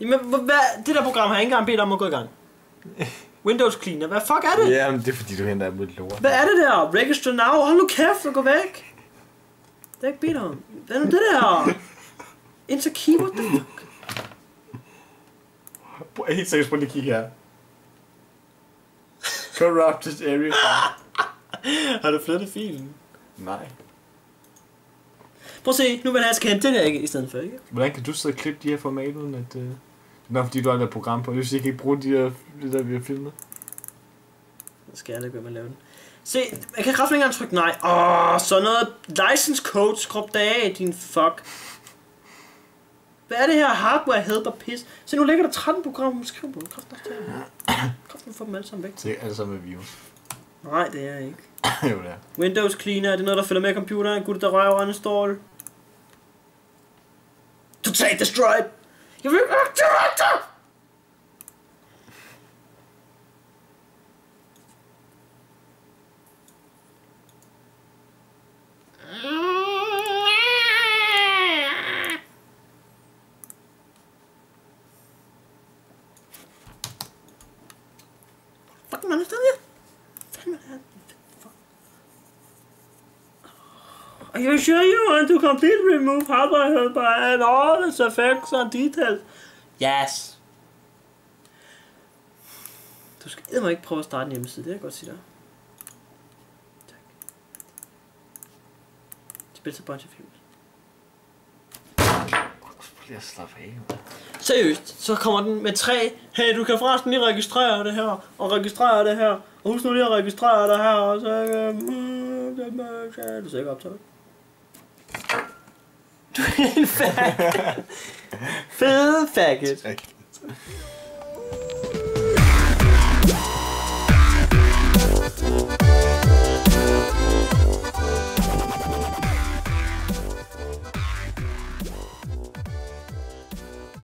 Jamen, hvad, hvad- det der program har jeg ikke engang bedt om at gå i gang. Windows Cleaner, hvad fuck er det? Ja, men det er fordi, du henter alt muligt lort. Hvad er det der? Register now? Hold nu kæft og gå væk. Det er ikke bedt om. Hvad er nu det der? Enter keyword, the fuck? Helt seriøst, prøv lige at kigge her. Corrupted area. Har du flyttet filen? Nej. Prøv at se, nu vil jeg skal hente det her ikke, i stedet for, ikke? Hvordan kan du sidde og klippe de her format, uden at... Uh... Nå, fordi du har et program på. Synes, jeg kan ikke bruge de der, det der vi har filmet. Så skal jeg lade være med at lave den. Se, jeg kan kraftigt ikke engang trykke nej. Åh, så noget license code, skrub det af, din fuck. Hvad er det her hardware helper pis? Se, nu ligger der 13 programmer, skriv på. Kraft nok til. Kraft nu få dem alle sammen væk. Se, alt sammen med virus. Nej, det er ikke. jo, det er. Windows Cleaner, er det noget, der følger med computeren? Gud, der røver uninstall. Total destroyed! Jeg vil ikke aktivere det! Fuck, man, er stadig her. Fanden er det? Are you sure you want to completely remove hardware helper and all its effects and details? Yes. Du skal eddermame ikke prøve at starte en hjemmeside, det kan jeg godt sige dig. Tak. Spil så bunch of views. Prøv at slappe af, mand. Seriøst, så kommer den med tre. Hey, du kan forresten lige registrere det her, og registrere det her. Og husk nu lige at registrere det her, og så... Du ser ikke optaget. Du er en faggot. Fede faggot. Rigtigt.